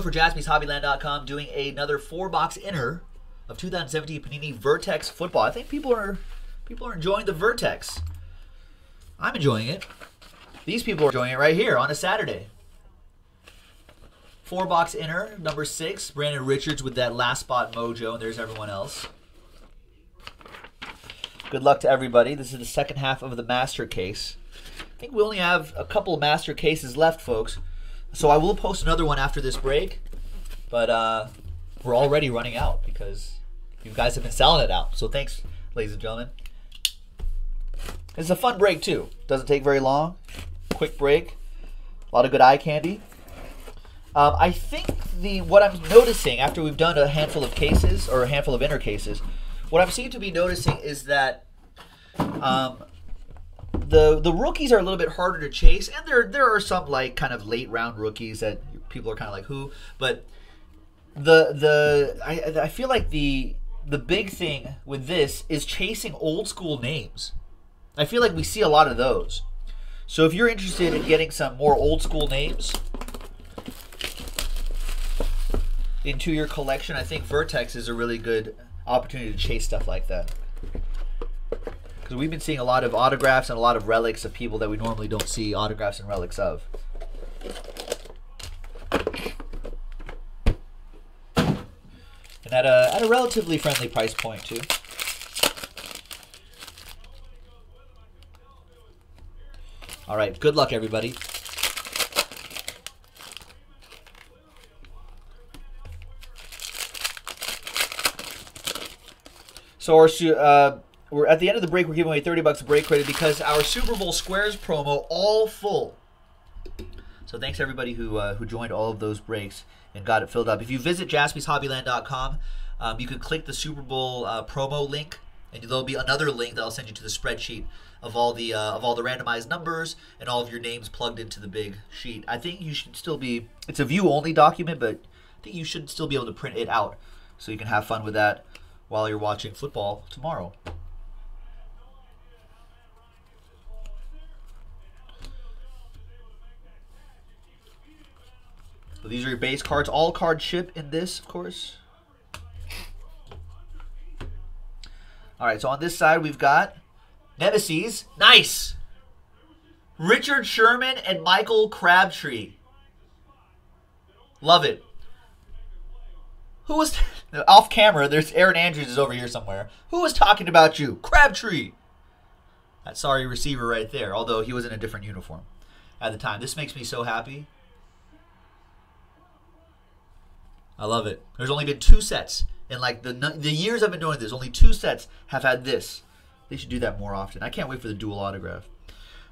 for jaspyshobbyland.com doing another four box inner of 2017 Panini Vertex football. I think people are people are enjoying the Vertex. I'm enjoying it. These people are enjoying it right here on a Saturday. Four box inner, number six, Brandon Richards with that last spot mojo, and there's everyone else. Good luck to everybody. This is the second half of the master case. I think we only have a couple of master cases left, folks. So I will post another one after this break, but uh, we're already running out because you guys have been selling it out. So thanks, ladies and gentlemen. It's a fun break too. Doesn't take very long. Quick break. A lot of good eye candy. Um, I think the what I'm noticing after we've done a handful of cases or a handful of inner cases, what I'm seeming to be noticing is that um, the the rookies are a little bit harder to chase, and there there are some like kind of late round rookies that people are kind of like who, but the the I I feel like the the big thing with this is chasing old school names. I feel like we see a lot of those. So if you're interested in getting some more old school names into your collection, I think Vertex is a really good opportunity to chase stuff like that. Because we've been seeing a lot of autographs and a lot of relics of people that we normally don't see autographs and relics of. And at a, at a relatively friendly price point, too. All right, good luck, everybody. So our uh, we're at the end of the break. We're giving away 30 bucks of break credit because our Super Bowl Squares promo all full. So thanks everybody who uh, who joined all of those breaks and got it filled up. If you visit jaspyshobbyland.com, um, you can click the Super Bowl uh, promo link, and there'll be another link that'll send you to the spreadsheet of all the uh, of all the randomized numbers and all of your names plugged into the big sheet. I think you should still be. It's a view only document, but I think you should still be able to print it out so you can have fun with that while you're watching football tomorrow. So these are your base cards. All card ship in this, of course. All right, so on this side we've got Nemesis. Nice. Richard Sherman and Michael Crabtree. Love it. Who was off camera? There's Aaron Andrews is over here somewhere. Who was talking about you? Crabtree. That sorry receiver right there. Although he was in a different uniform at the time. This makes me so happy. I love it. There's only been two sets in like the the years I've been doing this. Only two sets have had this. They should do that more often. I can't wait for the dual autograph.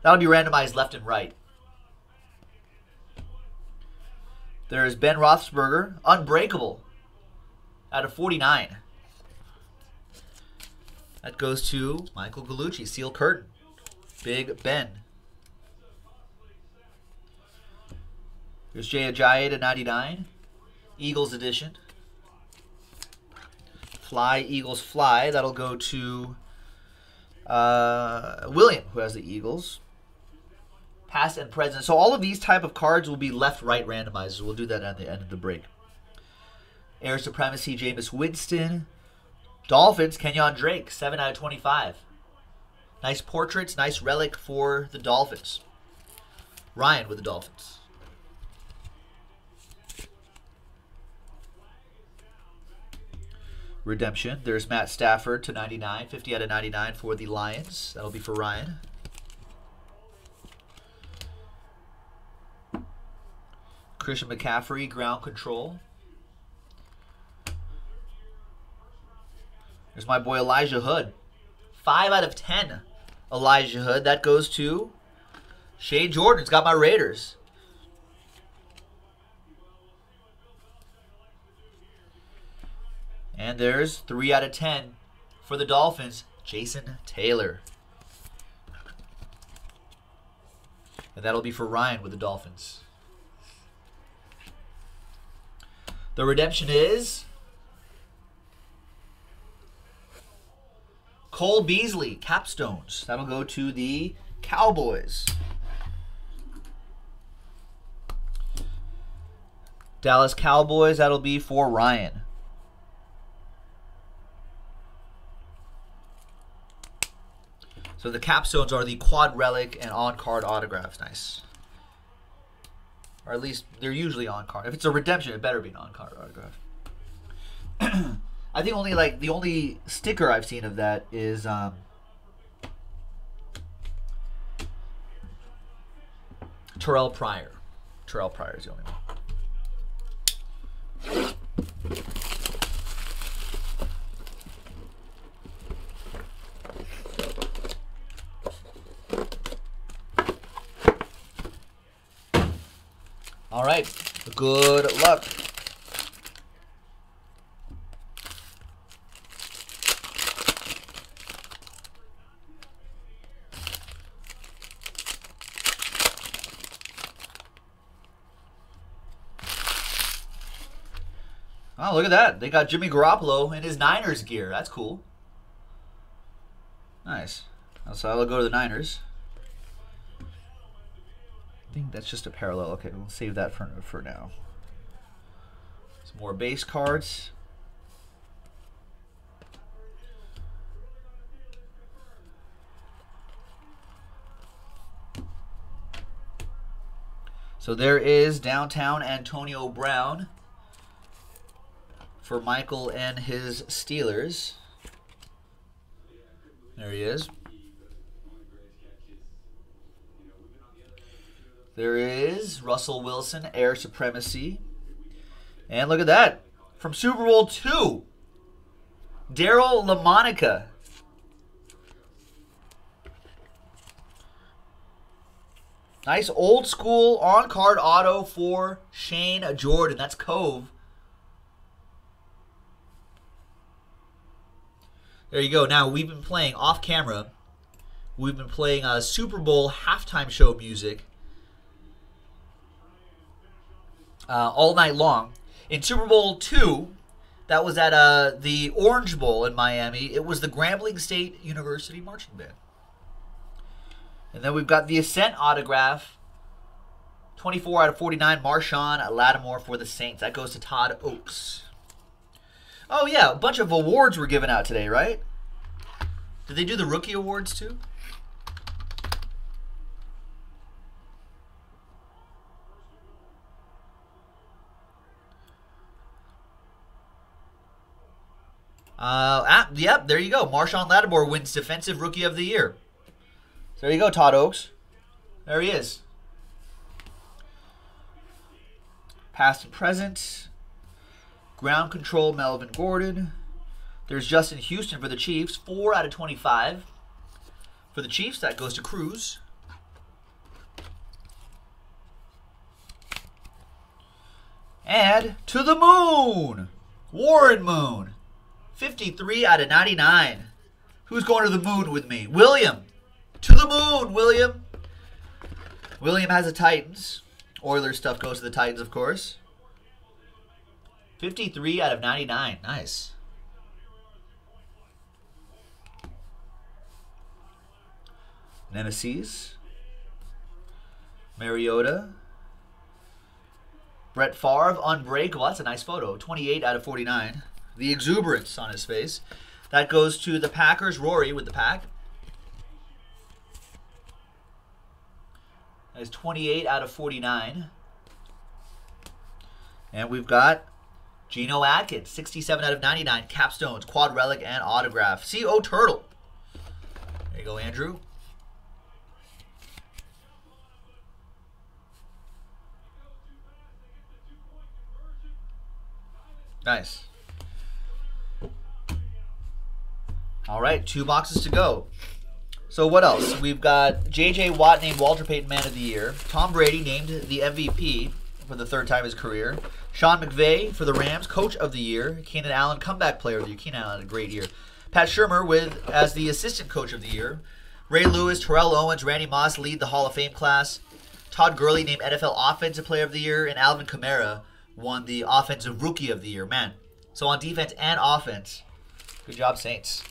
That'll be randomized left and right. There's Ben Roethlisberger, unbreakable, out of 49. That goes to Michael Gallucci, Steel Curtain. Big Ben. There's Jay Ajayi to 99. Eagles edition. Fly, Eagles, fly. That'll go to uh, William, who has the Eagles. Past and present. So all of these type of cards will be left-right randomizers. We'll do that at the end of the break. Air Supremacy, Jameis Winston. Dolphins, Kenyon Drake, 7 out of 25. Nice portraits, nice relic for the Dolphins. Ryan with the Dolphins. Redemption. There's Matt Stafford to 99, 50 out of 99 for the Lions. That'll be for Ryan. Christian McCaffrey, ground control. There's my boy Elijah Hood. 5 out of 10. Elijah Hood. That goes to Shea Jordan's got my Raiders. And there's 3 out of 10 for the Dolphins, Jason Taylor. And that'll be for Ryan with the Dolphins. The redemption is Cole Beasley, capstones. That'll go to the Cowboys. Dallas Cowboys, that'll be for Ryan. So the capstones are the quad relic and on card autographs. Nice. Or at least they're usually on card. If it's a redemption, it better be an on card autograph. I think only like the only sticker I've seen of that is um, Terrell Pryor. Terrell Pryor is the only one. All right. Good luck. Oh, look at that. They got Jimmy Garoppolo in his Niners gear. That's cool. Nice. So I'll go to the Niners. I think that's just a parallel. Okay, we'll save that for, for now. Some more base cards. So there is downtown Antonio Brown for Michael and his Steelers. There he is. There is Russell Wilson, Air Supremacy. And look at that. From Super Bowl II, Daryle Lamonica. Nice old school on card auto for Shane Jordan. That's Cove. There you go. Now, we've been playing off camera. We've been playing uh, Super Bowl halftime show music uh, all night long. In Super Bowl two, that was at uh, the Orange Bowl in Miami. It was the Grambling State University Marching Band. And then we've got the Ascent autograph. 24 out of 49, Marshon Lattimore for the Saints. That goes to Todd Oaks. Oh, yeah, a bunch of awards were given out today, right? Did they do the rookie awards too? Uh, ah, yep, there you go. Marshon Lattimore wins Defensive Rookie of the Year. There you go, Todd Oaks. There he is. Past and present. Ground control, Melvin Gordon. There's Justin Houston for the Chiefs, 4 out of 25. For the Chiefs, that goes to Cruz. And to the moon, Warren Moon, 53 out of 99. Who's going to the moon with me? William. To the moon, William. William has the Titans. Oilers stuff goes to the Titans, of course. 53 out of 99. Nice. Nemesis. Mariota. Brett Favre, unbreakable. That's a nice photo. 28 out of 49. The exuberance on his face. That goes to the Packers. Rory with the pack. That is 28 out of 49. And we've got Geno Atkins, 67 out of 99, capstones, quad relic, and autograph. C.O. Turtle. There you go, Andrew. Nice. All right, two boxes to go. So what else? We've got J.J. Watt named Walter Payton Man of the Year. Tom Brady named the MVP for the third time in his career. Sean McVay for the Rams, Coach of the Year. Keenan Allen, Comeback Player of the Year. Keenan Allen had a great year. Pat Shurmur with as the Assistant Coach of the Year. Ray Lewis, Terrell Owens, Randy Moss lead the Hall of Fame class. Todd Gurley named NFL Offensive Player of the Year, and Alvin Kamara won the Offensive Rookie of the Year. Man, so on defense and offense, good job, Saints.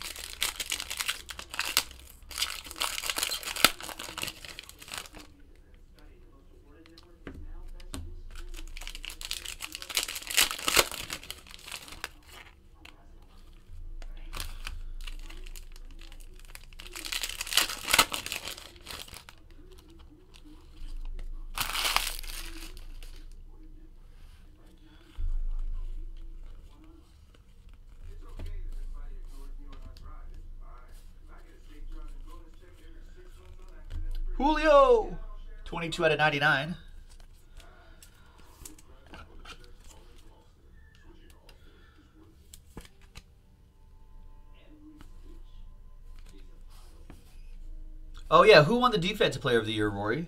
22 out of 99. Oh yeah, who won the defensive player of the year, Rory?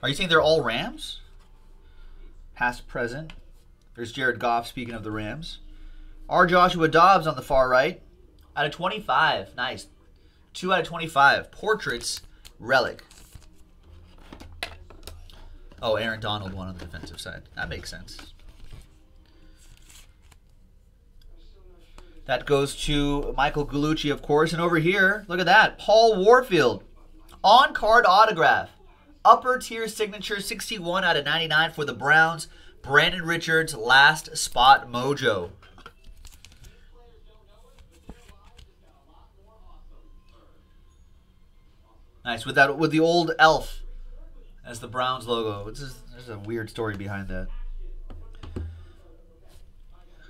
Are you saying they're all Rams? Past, present. There's Jared Goff, speaking of the Rams. R. Joshua Dobbs on the far right. Out of 25. Nice. 2 out of 25. Portraits, relic. Oh, Aaron Donald won on the defensive side. That makes sense. That goes to Michael Gallucci, of course. And over here, look at that. Paul Warfield. On card autograph. Upper tier signature 61 out of 99 for the Browns. Brandon Richards, last spot mojo. Nice with that with the old elf as the Browns logo. There's a weird story behind that.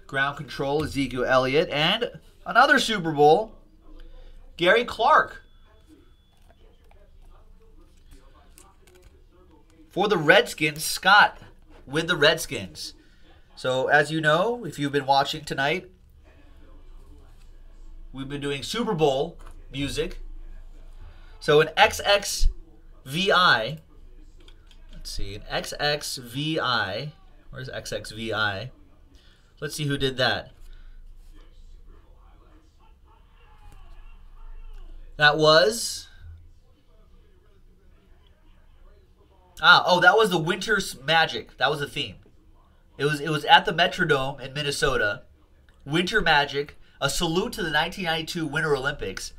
Ground control, Ezekiel Elliott, and another Super Bowl, Gary Clark. For the Redskins, Scott with the Redskins. So, as you know, if you've been watching tonight, we've been doing Super Bowl music. So, an XXVI, let's see, XXVI, where's XXVI? Let's see who did that. That was. Ah, oh, that was the Winter's Magic. That was the theme. It was it was at the Metrodome in Minnesota. Winter Magic, a salute to the 1992 Winter Olympics.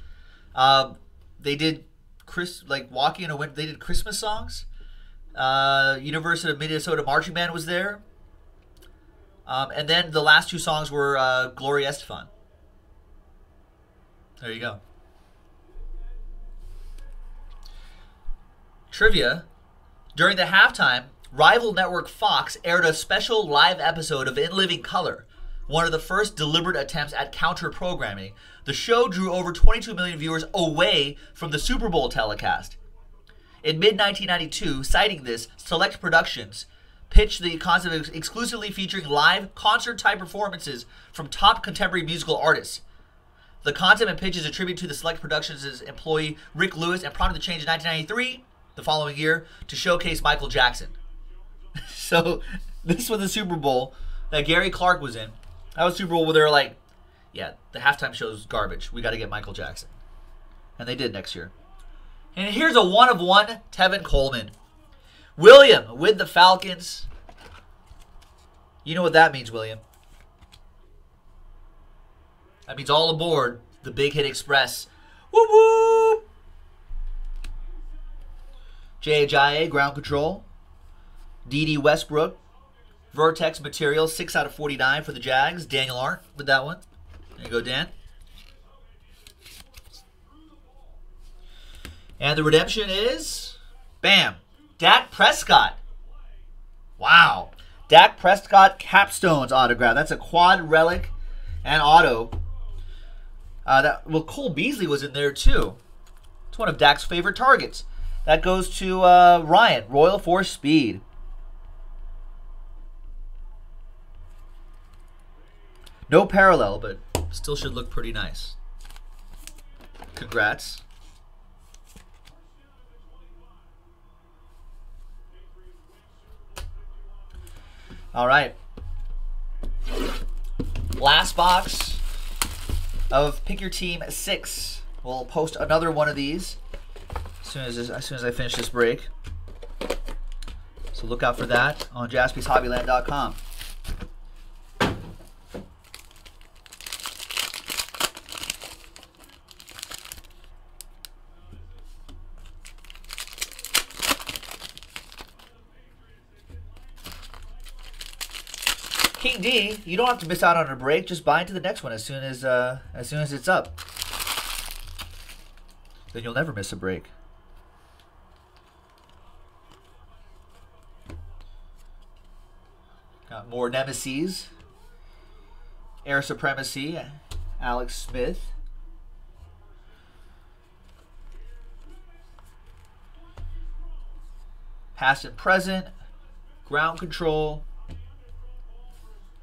Um, they did Chris like walking in a winter. They did Christmas songs. Uh, University of Minnesota marching band was there. Um, and then the last two songs were uh, Gloria Estefan. There you go. Trivia. During the halftime, rival network Fox aired a special live episode of In Living Color, one of the first deliberate attempts at counter programming. The show drew over 22 million viewers away from the Super Bowl telecast. In mid 1992, citing this, Select Productions pitched the concept of exclusively featuring live concert type performances from top contemporary musical artists. The concept and pitch is attributed to the Select Productions' employee Rick Lewis and prompted the change in 1993, the following year, to showcase Michael Jackson. so, this was the Super Bowl that Gary Clark was in. That was Super Bowl where they were like, yeah, the halftime show's garbage. We got to get Michael Jackson. And they did next year. And here's a one of one Tevin Coleman. William with the Falcons. You know what that means, William. That means all aboard the Big Hit Express. Woo woo! JHIA ground control. Dede Westbrook. Vertex material, 6 out of 49 for the Jags. Daniel Arndt with that one. There you go, Dan. And the redemption is, bam, Dak Prescott. Wow. Dak Prescott capstones autograph. That's a quad relic and auto. Uh, that well, Cole Beasley was in there too. It's one of Dak's favorite targets. That goes to uh, Ryan, Royal Force Speed. No parallel, but still should look pretty nice. Congrats. All right. Last box of Pick Your Team 6. We'll post another one of these as soon as, as soon as I finish this break. So look out for that on jaspyshobbyland.com. King D, you don't have to miss out on a break. Just buy into the next one as soon as uh, as soon as it's up. Then you'll never miss a break. Got more nemesis. Air Supremacy, Alex Smith. past and present, ground control.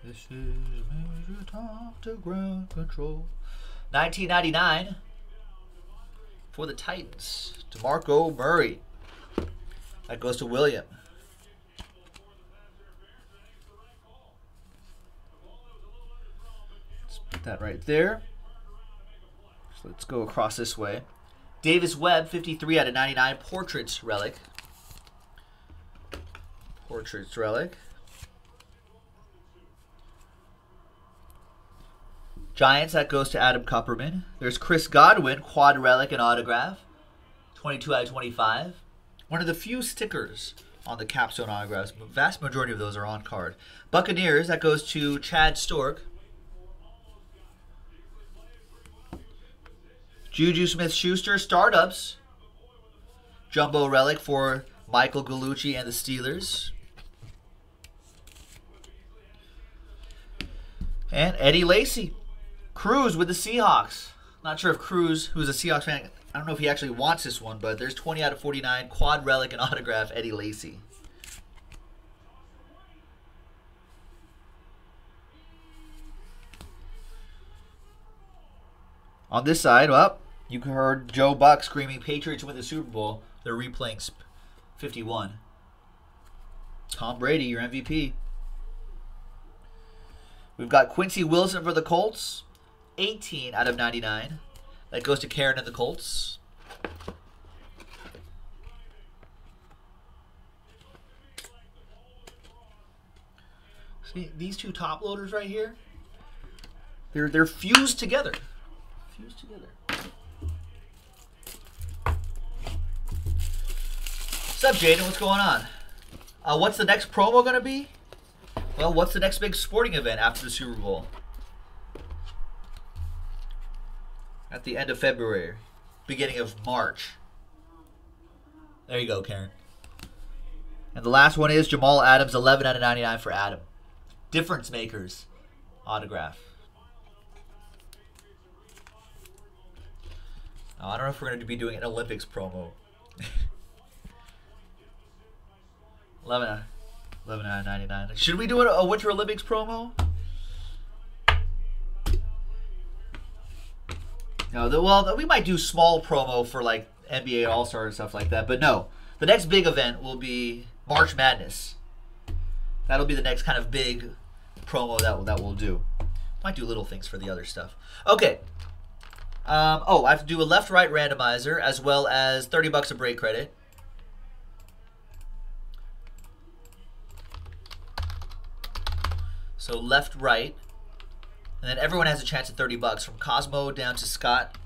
This is Major Tom to ground control. 1999 for the Titans, DeMarco Murray. That goes to William. Let's put that right there. So let's go across this way. Davis Webb, 53 out of 99. Portraits relic. Portraits relic. Giants, that goes to Adam Kupperman. There's Chris Godwin, quad relic and autograph. 22 out of 25. One of the few stickers on the capstone autographs. Vast majority of those are on card. Buccaneers, that goes to Chad Stork. Juju Smith Schuster, startups. Jumbo relic for Michael Gallucci and the Steelers. And Eddie Lacy. Cruz with the Seahawks. Not sure if Cruz, who's a Seahawks fan, I don't know if he actually wants this one, but there's 20 out of 49. Quad relic and autograph, Eddie Lacy. On this side, well, you heard Joe Buck screaming, Patriots win the Super Bowl. They're replaying 51. Tom Brady, your MVP. We've got Quincy Wilson for the Colts. 18 out of 99. That goes to Karen and the Colts. See, these two top loaders right here, they're, they're fused together. Fused together. What's up, Jaden? What's going on? Uh, what's the next promo going to be? Well, what's the next big sporting event after the Super Bowl? The end of February, beginning of March. There you go, Karen. And the last one is Jamal Adams, 11 out of 99 for Adam. Difference makers autograph. I don't know if we're going to be doing an Olympics promo. 11, 11 out of 99. Should we do a Winter Olympics promo? No, the, well, we might do small promo for like NBA All Star and stuff like that, but no. The next big event will be March Madness. That'll be the next kind of big promo that that we'll do. Might do little things for the other stuff. Okay. Um, oh, I have to do a left-right randomizer as well as 30 bucks of break credit. So left, right. And then everyone has a chance at 30 bucks from Cosmo down to Scott.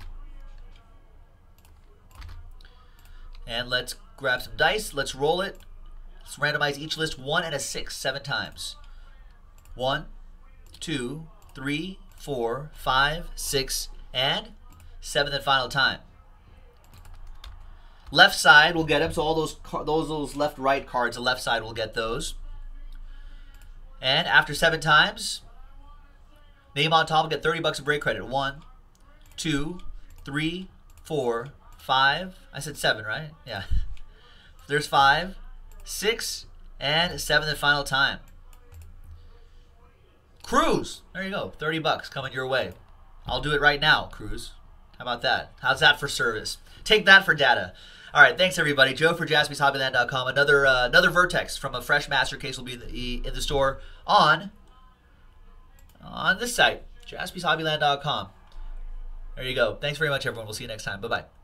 And let's grab some dice. Let's roll it. Let's randomize each list one and a six, seven times. One, two, three, four, five, six, and seventh and final time. Left side will get them, so all those those those left right cards, the left side will get those. And after seven times, Name on top get 30 bucks of break credit. One, two, three, four, five. I said seven, right? Yeah. There's five, six, and seven and final time. Cruz. There you go. 30 bucks coming your way. I'll do it right now, Cruz. How about that? How's that for service? Take that for data. All right, thanks everybody. Joe for jaspyshobbyland.com. Another uh, another Vertex from a fresh master case will be in the, in the store on on this site, jaspyshobbyland.com. There you go. Thanks very much, everyone. We'll see you next time. Bye bye.